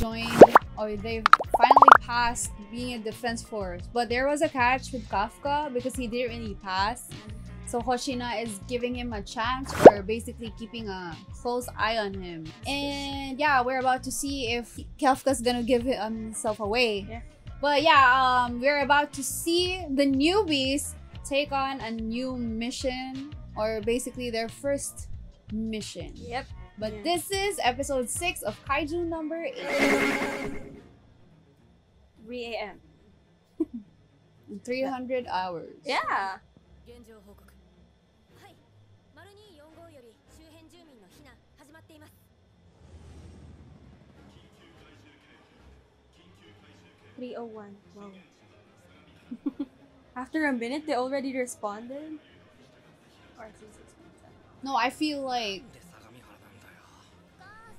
joined or they finally passed being a defense force. But there was a catch with Kafka because he didn't really pass. So Hoshina is giving him a chance or basically keeping a close eye on him. And yeah, we're about to see if Kafka's gonna give himself away. Yeah. But yeah, um, we're about to see the newbies take on a new mission or basically their first mission. Yep. But yeah. this is episode 6 of Kaiju number 8. 3 a.m. 300 hours. Yeah. Three oh one. After a minute, they already responded. No, I feel like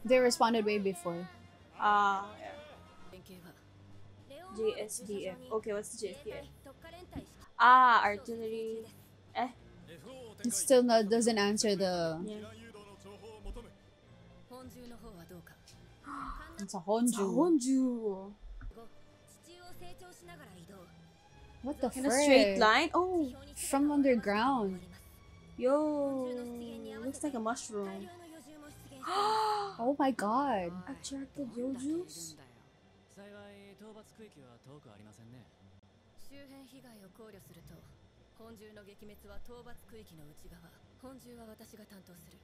they responded way before. Ah, uh, yeah. JSDF. Okay, what's the JSDF? Ah, artillery. Eh? It still not, doesn't answer the. Yeah. it's a Honju. Honju. What the In a straight line? Oh! From underground. Yo! Looks like a mushroom. 量の余獣も出現 Oh my god. Attracted Yojus? 幸い討伐区域は遠くありませんね周辺被害を考慮すると本獣の撃滅は討伐区域の内側本獣は私が担当する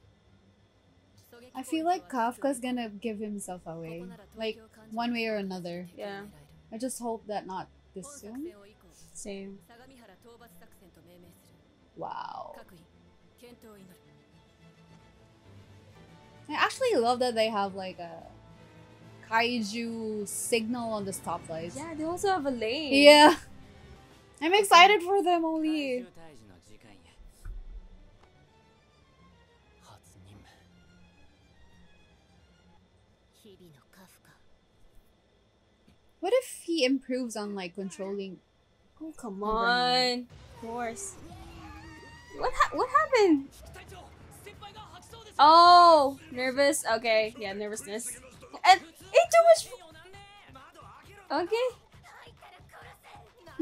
I feel like Kafka's gonna give himself away. Like, one way or another. Yeah. I just hope that not this 本作 soon. 戦を以降 Same. 相模原討伐作戦と命名する Wow. I actually love that they have like a kaiju signal on the stoplights. Yeah, they also have a lane. Yeah. I'm excited for them, Oli. What if he improves on like controlling? Oh come on! Of course. What ha what happened? Oh, nervous. Okay, yeah, nervousness. And ate too much. Okay.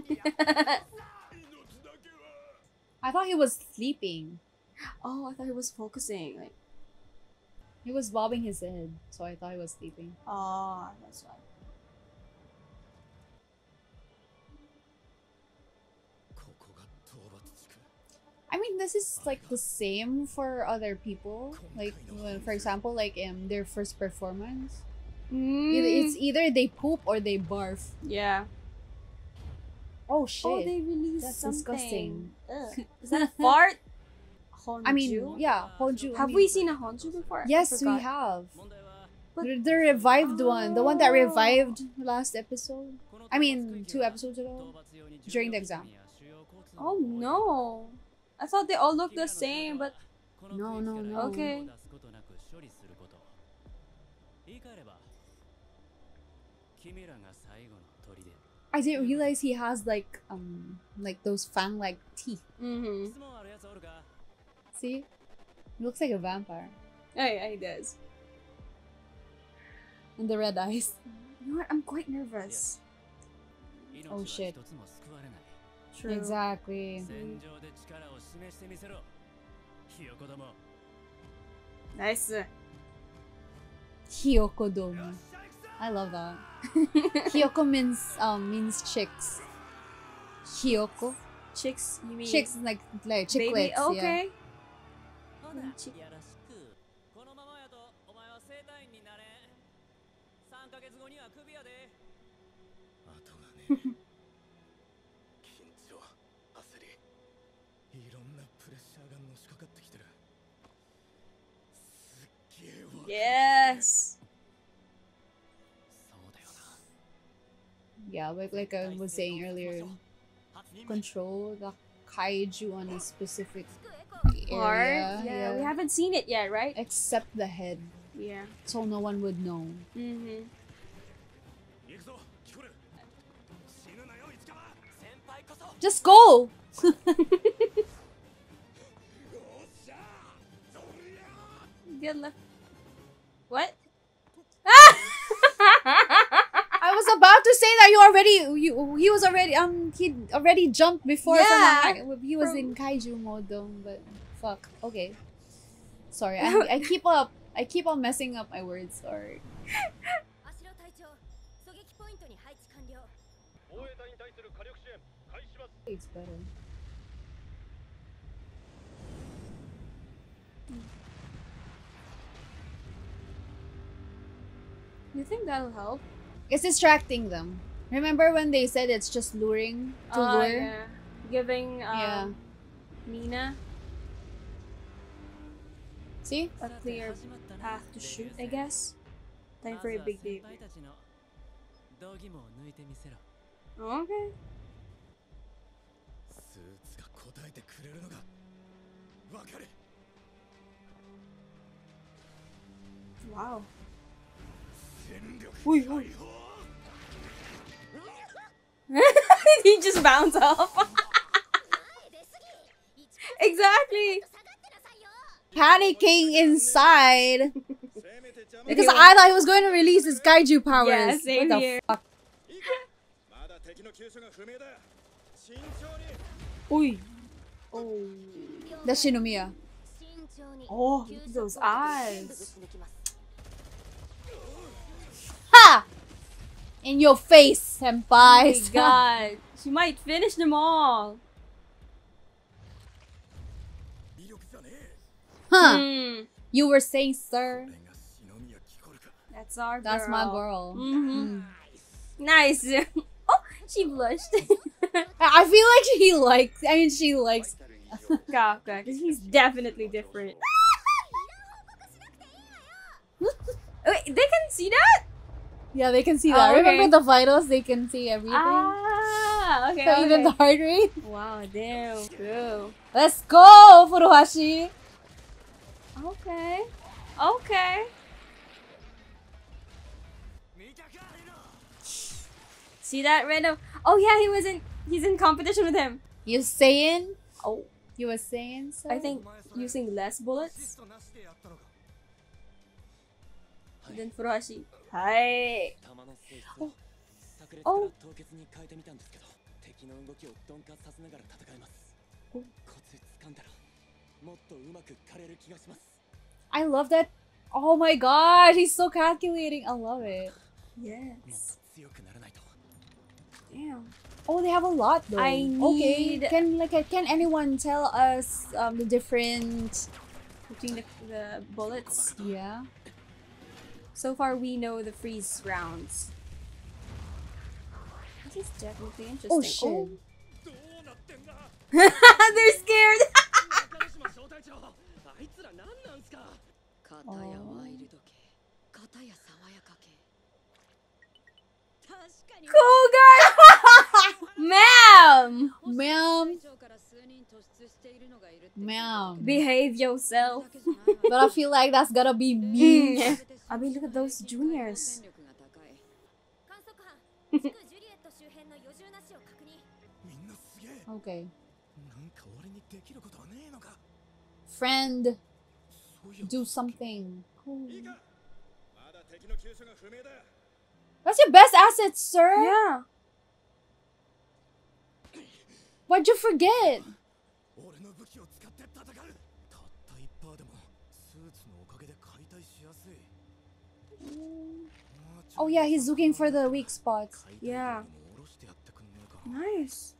I thought he was sleeping. oh, I thought he was focusing. Like, He was bobbing his head, so I thought he was sleeping. oh, that's why. I mean, this is like the same for other people. Like, when, for example, like um, their first performance. Mm. It's either they poop or they barf. Yeah. Oh, oh shit! Oh, they released That's something. disgusting. is that a fart? Honju? I mean, yeah, Honju. Have I mean, we seen a Honju before? Yes, we have. But the, the revived oh. one, the one that oh. revived last episode. I mean, two episodes ago, during the exam. Oh no! I thought they all look the same, but... No, no, no. Okay. I didn't realize he has like um like those fang-like teeth. Mm-hmm. See, he looks like a vampire. Oh yeah, he does. And the red eyes. You know what? I'm quite nervous. Oh shit. 一つも救われない True. Exactly. 戦場で力を示してみせろひよこども Nice. Hiyoko Domo. I love that. Hiyoko means um means chicks. Hiyoko. Chicks, you mean Chicks is like like chicklets. baby? Yeah. Okay. ほなうんち Yes. Yeah, like like I was saying earlier, control the kaiju on a specific area. Yeah, yeah, we haven't seen it yet, right? Except the head. Yeah. So no one would know. Mhm. Just go! Good luck. What? I was about to say that you already you he was already um he already jumped before from Yeah, a he was from- in kaiju mode though, but fuck. Okay. Sorry, I, I keep up I keep on messing up my words, sorry. アシ You think that'll help? It's distracting them. Remember when they said it's just luring to uh, lure? Yeah. Giving um, yeah. Nina See? A clear path to shoot, I guess. Time for a big deal. Okay. Wow. He just bounced off. exactly. Panicking inside. because I thought he was going to release his kaiju powers. Yeah, same what here. Fuck? Oh. That's Shinomiya. Oh, look at those eyes. In your face, senpai. Oh my god. She might finish them all. Huh. Hmm. You were saying, sir. That's our girl. That's my girl. Mm -hmm. Nice. oh, she blushed. I feel like she likes. I mean, she likes. Kafka, because he's definitely different. Wait, they can see that? Yeah, they can see that. Oh, okay. Remember the vitals? They can see everything. Ah, okay. So okay. even the heart rate. Wow, damn. Cool. Let's go, Furuhashi. Okay. Okay. See that random? Oh yeah, he was in. He's in competition with him. You saying? Oh, you were saying so. I think using less bullets. And I love that. Oh my god, he's so calculating. I love it. Yes. Damn. Oh, they have a lot though. I need. Okay. Can like uh, can anyone tell us um, the different between the, the bullets? Yeah. So far, we know the freeze rounds. This is definitely oh, interesting. Oh, shit. Oh. They're scared! oh. Koga! Ma'am! Ma'am! Ma'am. Behave yourself. but I feel like that's gonna be me. Hmm. I mean, look at those juniors. okay. Friend, do something. Cool. That's your best asset, sir. Yeah. Why'd you forget? Oh yeah, he's looking for the weak spots. Yeah. Nice.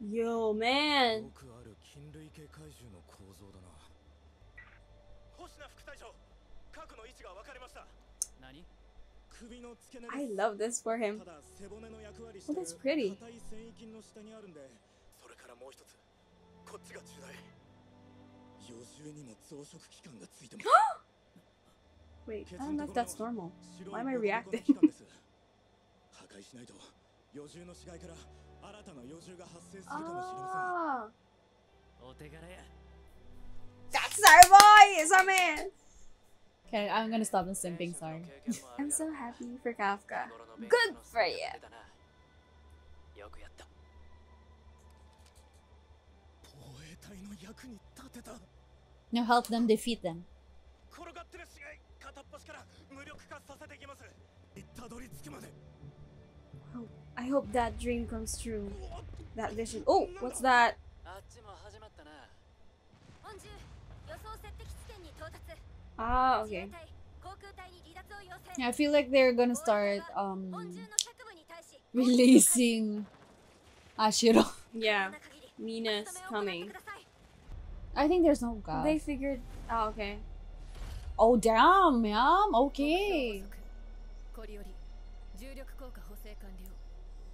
Yo, man. I love this for him. Oh, that's pretty. Wait, I don't know if that's normal. 白い Why am I ボコボコの reacting? 器官です破壊しないと余重の死骸から新たな余重が発生するかもしれま Ah, お手柄や that's our boy. It's our man. Okay, I'm gonna stop the simping. Sorry. I'm so happy for Kafka. 日頃の勉 Good 強の for 成果 you. が出たなよくやったせん防衛隊の役に立てた Now help them defeat them. 転がってる死骸片っ端から無力化させていきます たどり着くまで I hope that dream comes true. That vision. Oh, what's that? あっちも始まったな本中予想設定地点に到達 Ah, 自衛 okay. 隊航空隊に離脱を要請 Yeah, I feel like they're gonna start um 本中の策部に対し releasing Ashiro. Yeah, 可能な限り Mina's お務めを行って coming. ください I think there's no god. They figured. Oh, okay. Oh damn, ma'am. 目 Okay. 標補足これより重力効果補正完了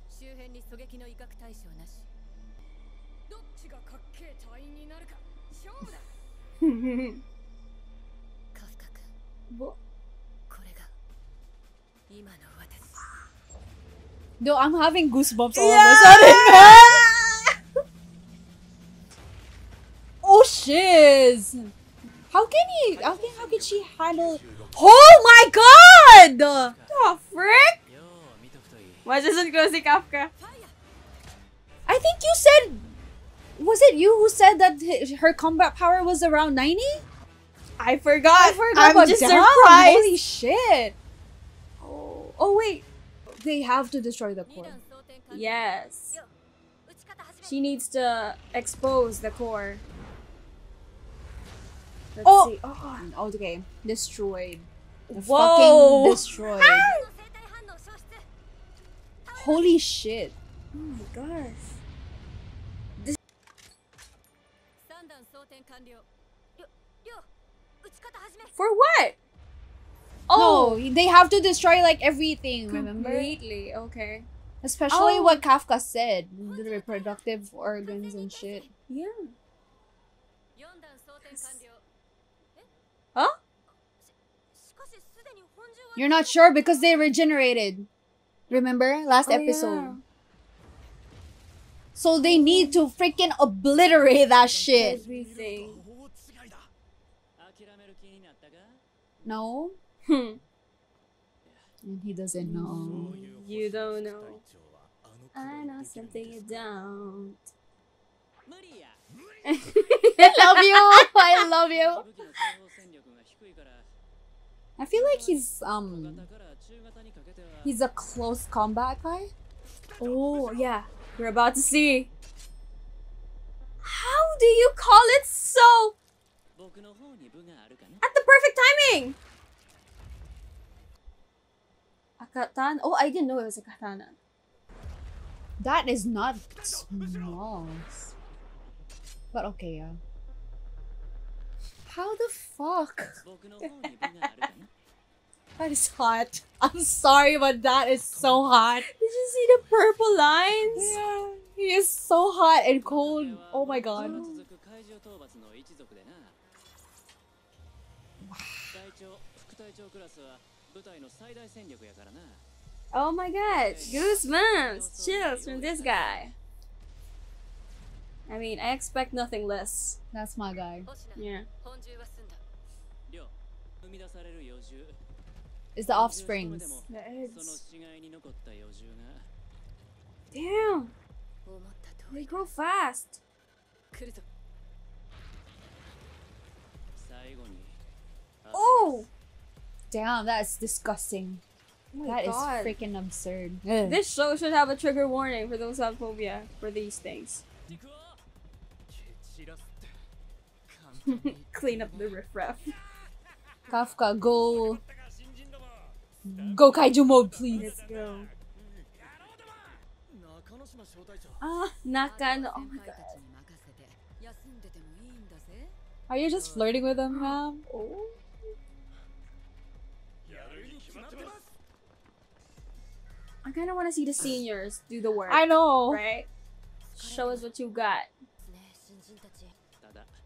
周辺に狙撃の威嚇対象なしどっちがかっけえ隊員になるか勝負だカフカ君 Wha- これが今の私 Though I'm having goosebumps all of a sudden, man. oh shiz. How can he? How can how can she handle? Oh my God! The oh, frick! Why doesn't closing Kafka? I think you said. Was it you who said that her combat power was around ninety? I forgot. I forgot. I'm just damn, surprised. Holy shit! Oh, oh wait, they have to destroy the core. Yes. She needs to expose the core. Let's oh. see. Oh. oh, okay. Destroyed. Whoa. fucking destroyed. Ah. Holy shit. Oh my gosh. For what? Oh, no, they have to destroy like everything, remember? Completely, okay. Especially oh. what Kafka said, the reproductive organs and shit. Yeah. You're not sure because they regenerated. Remember last oh, episode? Yeah. So they need to freaking obliterate that shit. Everything. No? Hmm. He doesn't know. You don't know. I know something you don't. I love you. I love you. I feel like he's um he's a close combat guy. Oh yeah, we're about to see. How do you call it so? At the perfect timing. A katana. Oh, I didn't know it was a katana. That is not small. But okay, yeah. How the fuck? that is hot. I'm sorry, but that is so hot. Did you see the purple lines? Yeah. He is so hot and cold. Oh my god. Oh my god, goosebumps! Chills from this guy. I mean, I expect nothing less. That's my guy. Yeah. It's the offspring. The eggs. Damn! They grow fast! Oh! Damn, that's disgusting. Oh that God. is freaking absurd. Ugh. This show should have a trigger warning for those who have phobia for these things. Clean up the riffraff. Kafka, go. Go kaiju mode, please. Let's go. Ah, Nakano. Oh my god. Are you just flirting with him, ma'am? Oh. I kind of want to see the seniors do the work. I know. Right? Show us what you got.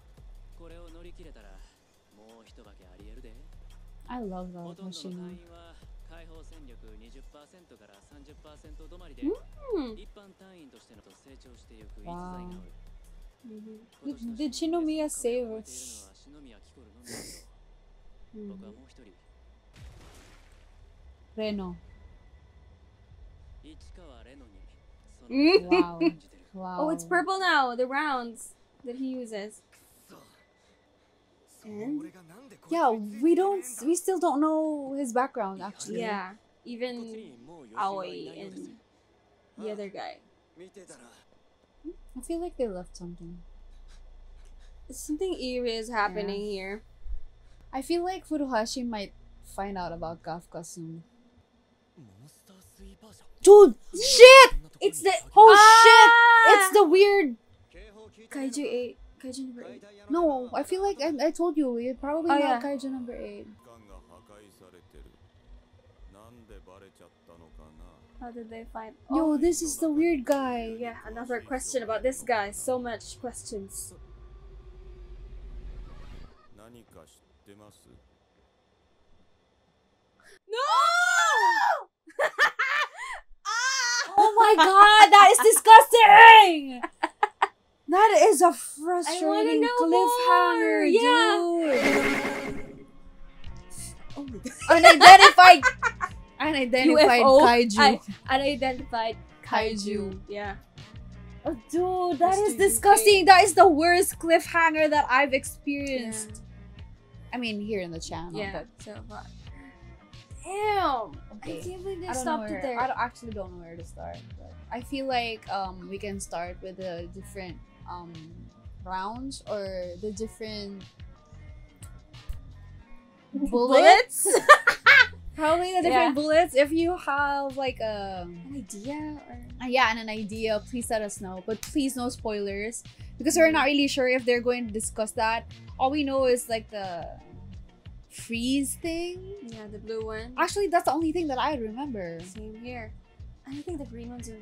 I love ほ that とんどの隊 Hoshino. 員は解放戦力20%から30%止まりで Hmm. 一般隊員としてのと成長していく逸材がおる Mhm. Did- did Shinomiya say 壁を or- 越えているのは篠宮キコルのみだけど僕はもう一人 Reno. 市川レノにそ Mm. の Wow. 感じてる Wow. Oh, it's purple now. The rounds that he uses. yeah, we don't we still don't know his background actually. Yeah, even Aoi and the other guy. I feel like they left something. Something eerie is happening yeah. here. I feel like Furuhashi might find out about Kafka soon. Dude, shit! It's the oh ah! shit! It's the weird kaiju eight. Number 8. No, I feel like I, I told you, it probably oh, not yeah. Kaiju number 8. How did they find- oh. Yo, this is the weird guy! Yeah, another question about this guy. So much questions. No! Ah! oh my god, that is disgusting! That is a frustrating cliffhanger, dude. Oh my god. Unidentified, unidentified UFO. kaiju. I- unidentified Kaiju. Yeah. Oh, dude, that is Mr. disgusting. That is the worst cliffhanger that I've experienced. I mean, here in the channel. Yeah. But So far. Damn. Okay. I can't believe they stopped it there. I don't, actually don't know where to start. But I feel like um we can start with the different um rounds or the different bullets. Probably the different Yeah. bullets. If you have like a An idea or uh, yeah and an idea, please let us know. But please no spoilers because we're not really sure if they're going to discuss that. All we know is like the freeze thing. yeah, the blue one. Actually, that's the only thing that I remember. Same here. And I think the green ones are.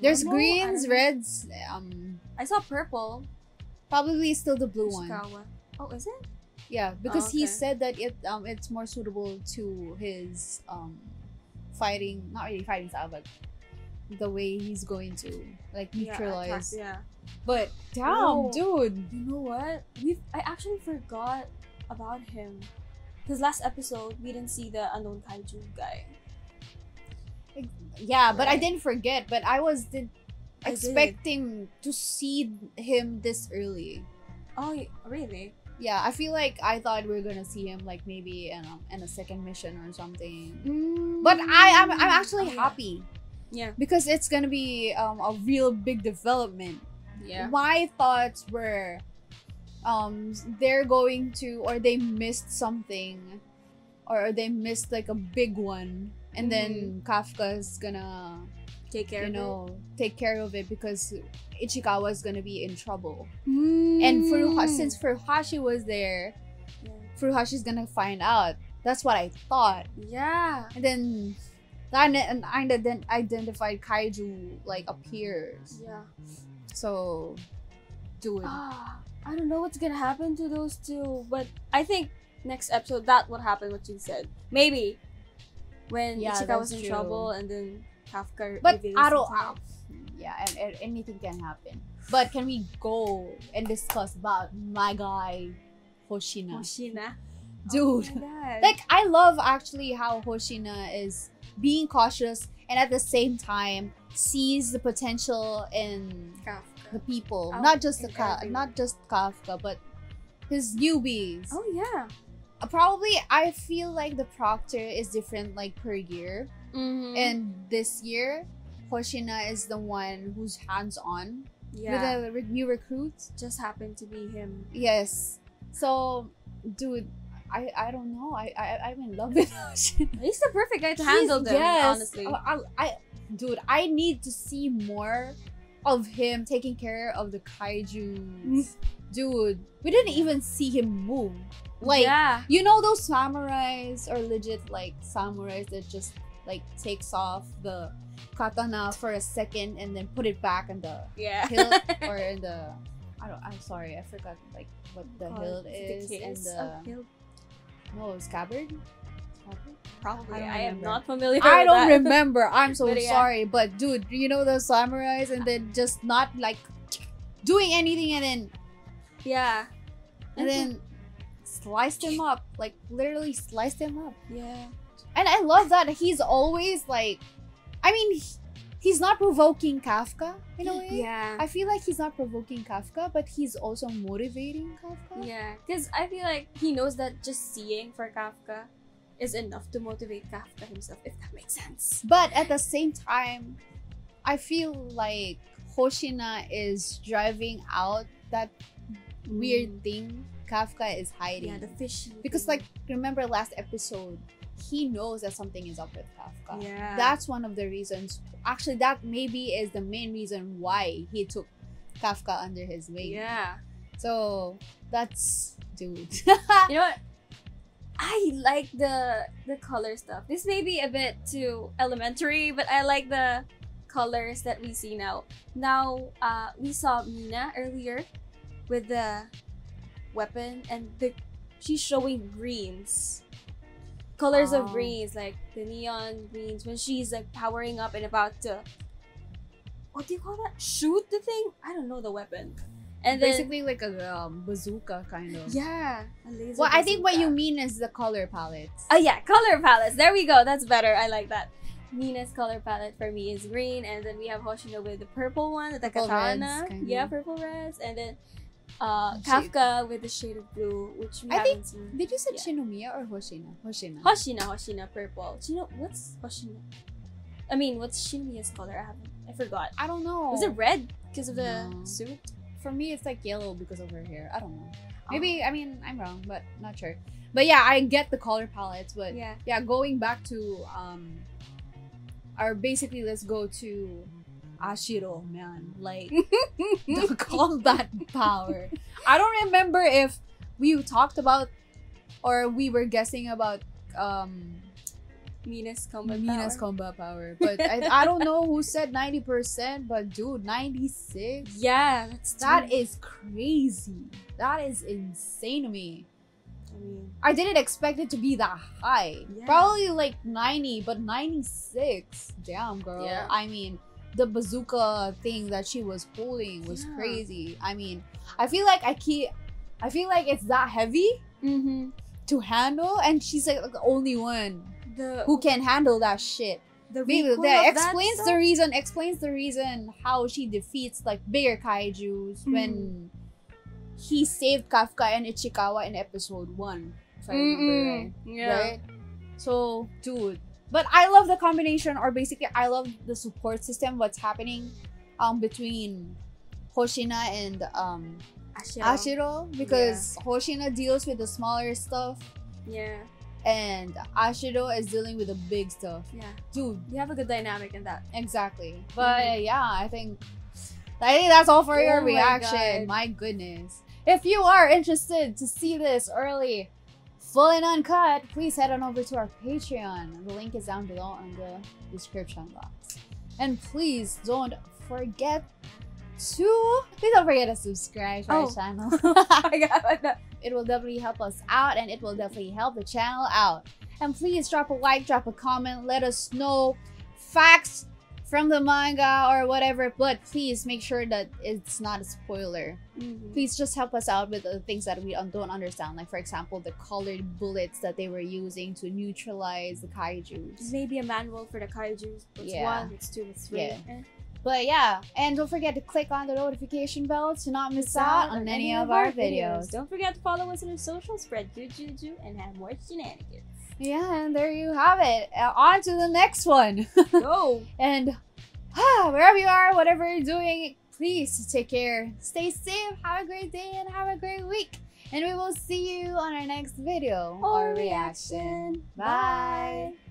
There's? I greens, reds. Um, I saw purple. probably still the blue one. Ichikawa. Oh, is it? Yeah, because he okay. said that it um it's more suitable to his um fighting, not really fighting style, but the way he's going to like Yeah, attack, neutralize. Yeah. But damn, Oh. dude. You know what? We I actually forgot about him. Because last episode we didn't see the unknown kaiju guy. Yeah, but I Right. didn't forget. But I was did I did. expecting to see him this early. Oh, y- really? Yeah, I feel like I thought we were gonna see him like maybe in a, in a second mission or something. Mm. But I am I'm actually Oh, happy Yeah. because it's gonna be um, a real big development. Yeah. My thoughts were um they're going to or they missed something or they missed like a big one and then Kafka's gonna Take care you of know take care of it because Ichikawa's gonna be in trouble. Mm. And Furuha since Furuhashi was there, Yeah. Furuhashi's gonna find out. That's what I thought. Yeah. And then that an ident- identified kaiju like appears. Yeah. So, dude. Ah, I don't know what's gonna happen to those two, but I think next episode that would happen. What you said, maybe when Yeah, Ichika was in true. trouble and then Kafka. But don't. himself. yeah, and, and anything can happen. But can we go and discuss about my guy Hoshina? Hoshina. Dude. Oh. Like I love actually how Hoshina is being cautious and at the same time sees the potential in Kafka. the people, Oh, not just the Ka- not just Kafka, but his newbies. Oh yeah. Probably, I feel like the proctor is different like per year, Mm-hmm. and this year, Hoshina is the one who's hands on yeah, with the new recruits. just happened to be him. Yes, so dude, I I don't know. I I I'm in love with Hoshina. He's the perfect guy to He's- handle them. yes. Honestly. I, I, I- dude, I need to see more of him taking care of the kaiju. Mm. dude, we didn't even see him move. Like, yeah. you know those samurais are legit like samurais that just like takes off the katana for a second and then put it back in the Yeah. hilt or in the. I don't. I'm sorry. I forgot like what the God, hilt is the and the oh, no scabbard. Probably. I I, am not familiar. I don't that. remember. I'm so But yeah. sorry, but dude, you know the samurais and then just not like doing anything and then Yeah. and then sliced him up, like literally sliced him up. Yeah. And I love that he's always like, I mean, he- he's not provoking Kafka in a way. Yeah. I feel like he's not provoking Kafka, but he's also motivating Kafka. Yeah, because I feel like he knows that just seeing for Kafka is enough to motivate Kafka himself, if that makes sense. But at the same time, I feel like Hoshina is driving out that weird mm. thing Kafka is hiding. Yeah, the fish. because like remember last episode, he knows that something is up with Kafka. yeah, That's one of the reasons. Actually, that maybe is the main reason why he took Kafka under his wing. yeah. So that's dude. You know what? I like the the color stuff. This may be a bit too elementary, but I like the colors that we see now. Now, uh, we saw Mina earlier with the weapon, and the she's showing greens, colors Oh. of greens, like the neon greens when she's like powering up and about to. What do you call that? Shoot the thing? I don't know the weapon. And then basically like a um, bazooka kind of. yeah, Well, I think what you mean is the color palettes. Oh yeah, color palettes. There we go. That's better. I like that. Mina's color palette for me is green, and then we have Hoshino with the purple one, the Purple katana. reds, yeah, purple reds, and then uh, Kafka with the shade of blue, which we I haven't seen. Did you say Yeah. Shinomiya or Hoshina? Hoshina. Hoshina, Hoshina, purple. Shino, what's Hoshina? I mean, what's Shinomiya's color? I haven't. I forgot. I don't know. Was it red because of the No. suit? For me, it's like yellow because of her hair. I don't know. Oh. Maybe I mean I'm wrong, but not sure. But yeah, I get the color palettes. But Yeah. yeah, going back to um, or basically let's go to Ashiro, man. Like the combat power. I don't remember if we talked about or we were guessing about um Mina's combat Mina's power. combat power. But I, I don't know who said 90%, but dude, 96? Yeah, that's That too- is crazy. That is insane to me. I mean, I didn't expect it to be that high. Yeah. Probably like 90, but 96. Damn, girl. Yeah. I mean, the bazooka thing that she was holding was Yeah. crazy. I mean, I feel like I keep I feel like it's that heavy mm-hmm. to handle and she's like the only one the who can handle that shit. the Maybe that explains the reason explains the reason how she defeats like bigger kaijus Hmm. when he saved Kafka and Ichikawa in episode one. If I remember right. Yeah. Right? So, dude. But I love the combination, or basically, I love the support system. What's happening, um, between Hoshina and um Ashiro. Ashiro because Hoshina deals with the smaller stuff Yeah. And Ashiro is dealing with the big stuff. Yeah. Dude, You have a good dynamic in that. exactly. Mm-hmm. But yeah, I think I think that's all for your Oh my reaction. God. My goodness. If you are interested to see this early, full and uncut, please head on over to our Patreon. The link is down below in the description box. And please don't forget to please don't forget to subscribe to Oh. our channel. It will definitely help us out and it will definitely help the channel out. And please drop a like, drop a comment, let us know facts from the manga or whatever, but please make sure that it's not a spoiler. Mhm. Please just help us out with the things that we don't understand. Like, for example, the colored bullets that they were using to neutralize the kaijus. Maybe a manual for the kaijus. What's Yeah. one, what's two, what's three. Yeah. Eh? But yeah, and don't forget to click on the notification bell to not miss out on any of our videos. Don't forget to follow us on our socials, spread good juju, and have more shenanigans. Yeah, and there you have it. Uh, on to the next one. Go! And ah, wherever you are, whatever you're doing, please take care. Stay safe. Have a great day and have a great week. And we will see you on our next video Or or reaction. reaction. Bye. Bye.